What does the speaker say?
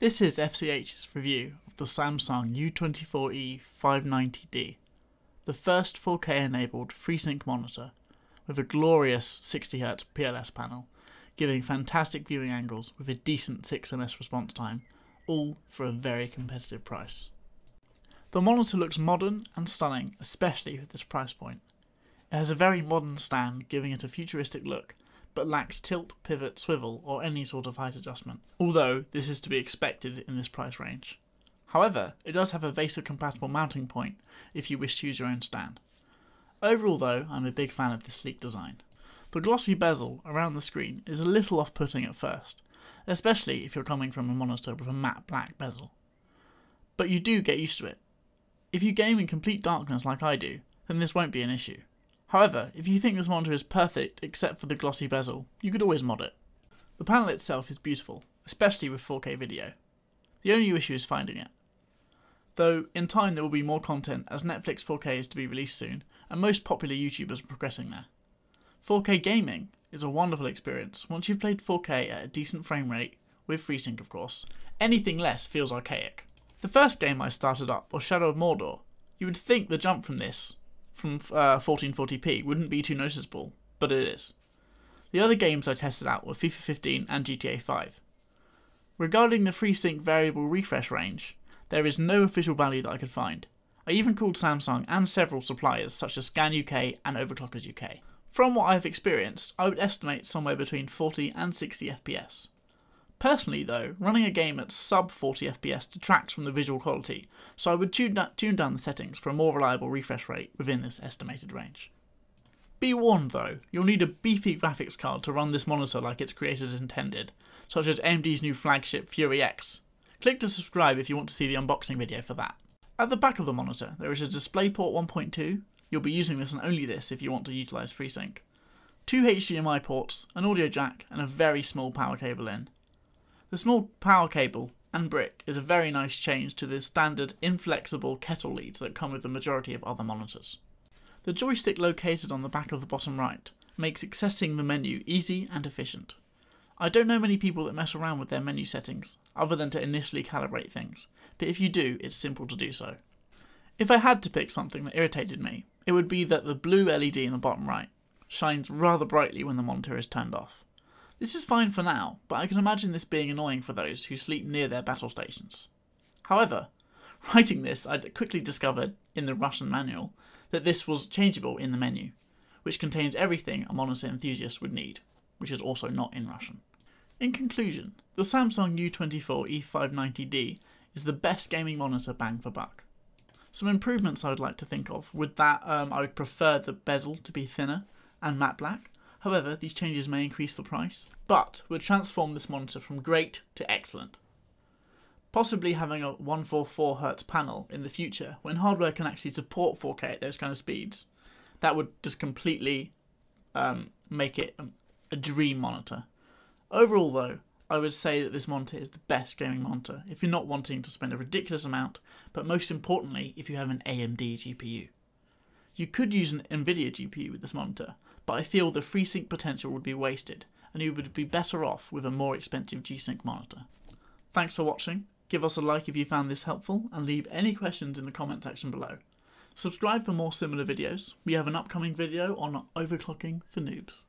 This is FCH's review of the Samsung U24E 590D, the first 4K enabled FreeSync monitor with a glorious 60Hz PLS panel, giving fantastic viewing angles with a decent 6ms response time, all for a very competitive price. The monitor looks modern and stunning, especially at this price point. It has a very modern stand, giving it a futuristic look, but lacks tilt, pivot, swivel, or any sort of height adjustment, although this is to be expected in this price range. However, it does have a VESA compatible mounting point if you wish to use your own stand. Overall though, I'm a big fan of this sleek design. The glossy bezel around the screen is a little off-putting at first, especially if you're coming from a monitor with a matte black bezel. But you do get used to it. If you game in complete darkness like I do, then this won't be an issue. However, if you think this monitor is perfect except for the glossy bezel, you could always mod it. The panel itself is beautiful, especially with 4K video. The only issue is finding it. Though, in time there will be more content as Netflix 4K is to be released soon, and most popular YouTubers are progressing there. 4K gaming is a wonderful experience once you've played 4K at a decent frame rate, with FreeSync of course. Anything less feels archaic. The first game I started up was Shadow of Mordor. You would think the jump from this from uh, 1440p wouldn't be too noticeable, but it is. The other games I tested out were FIFA 15 and GTA 5. Regarding the FreeSync variable refresh range, there is no official value that I could find. I even called Samsung and several suppliers such as Scan UK and Overclockers UK. From what I have experienced, I would estimate somewhere between 40 and 60 FPS. Personally, though, running a game at sub 40 FPS detracts from the visual quality, so I would tune, down the settings for a more reliable refresh rate within this estimated range. Be warned though, you'll need a beefy graphics card to run this monitor like its creators intended, such as AMD's new flagship Fury X. Click to subscribe if you want to see the unboxing video for that. At the back of the monitor, there is a DisplayPort 1.2, you'll be using this and only this if you want to utilise FreeSync, two HDMI ports, an audio jack, and a very small power cable in. The small power cable and brick is a very nice change to the standard inflexible kettle leads that come with the majority of other monitors. The joystick located on the back of the bottom right makes accessing the menu easy and efficient. I don't know many people that mess around with their menu settings, other than to initially calibrate things, but if you do, it's simple to do so. If I had to pick something that irritated me, it would be that the blue LED in the bottom right shines rather brightly when the monitor is turned off. This is fine for now, but I can imagine this being annoying for those who sleep near their battle stations. However, writing this, I quickly discovered in the Russian manual that this was changeable in the menu, which contains everything a monitor enthusiast would need, which is also not in Russian. In conclusion, the Samsung U24 E590D is the best gaming monitor bang for buck. Some improvements I would like to think of with that um, I would prefer the bezel to be thinner and matte black, However, these changes may increase the price, but would transform this monitor from great to excellent. Possibly having a 144Hz panel in the future, when hardware can actually support 4K at those kind of speeds, that would just completely um, make it a, a dream monitor. Overall though, I would say that this monitor is the best gaming monitor if you're not wanting to spend a ridiculous amount, but most importantly if you have an AMD GPU. You could use an Nvidia GPU with this monitor, but I feel the FreeSync potential would be wasted, and you would be better off with a more expensive G-Sync monitor. Thanks for watching, give us a like if you found this helpful, and leave any questions in the comment section below. Subscribe for more similar videos, we have an upcoming video on overclocking for noobs.